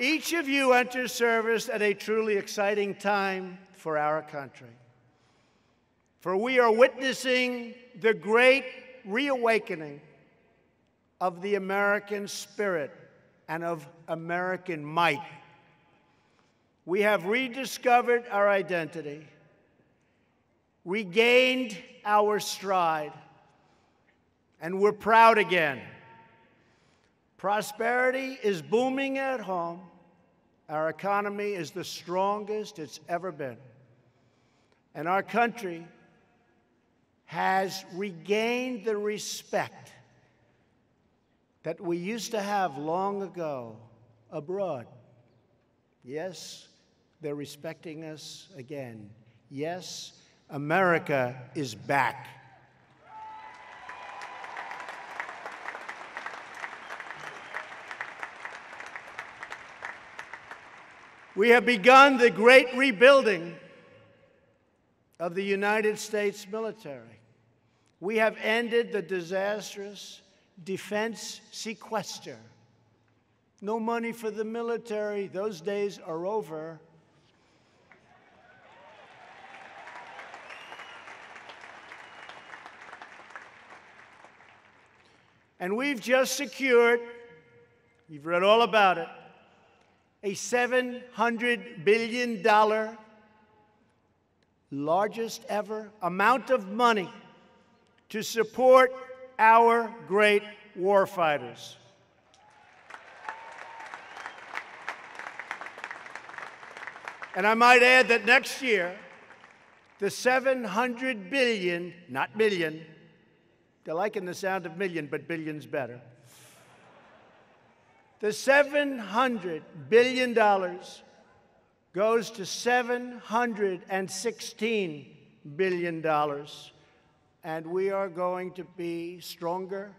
Each of you enters service at a truly exciting time for our country. For we are witnessing the great reawakening of the American spirit and of American might. We have rediscovered our identity, regained our stride, and we're proud again. Prosperity is booming at home. Our economy is the strongest it's ever been. And our country has regained the respect that we used to have long ago abroad. Yes, they're respecting us again. Yes, America is back. We have begun the great rebuilding of the United States military. We have ended the disastrous defense sequester. No money for the military, those days are over. And we've just secured, you've read all about it, a $700 billion, largest ever amount of money to support our great warfighters. And I might add that next year, the 700 billion, not million, they're liking the sound of million, but billion's better. The $700 billion goes to $716 billion, and we are going to be stronger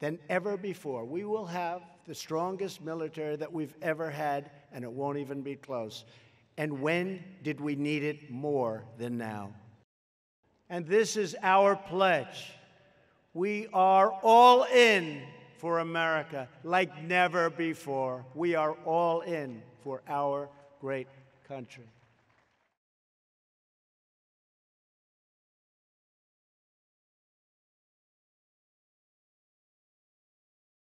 than ever before. We will have the strongest military that we've ever had, and it won't even be close. And when did we need it more than now? And this is our pledge. We are all in for America like never before. We are all in for our great country.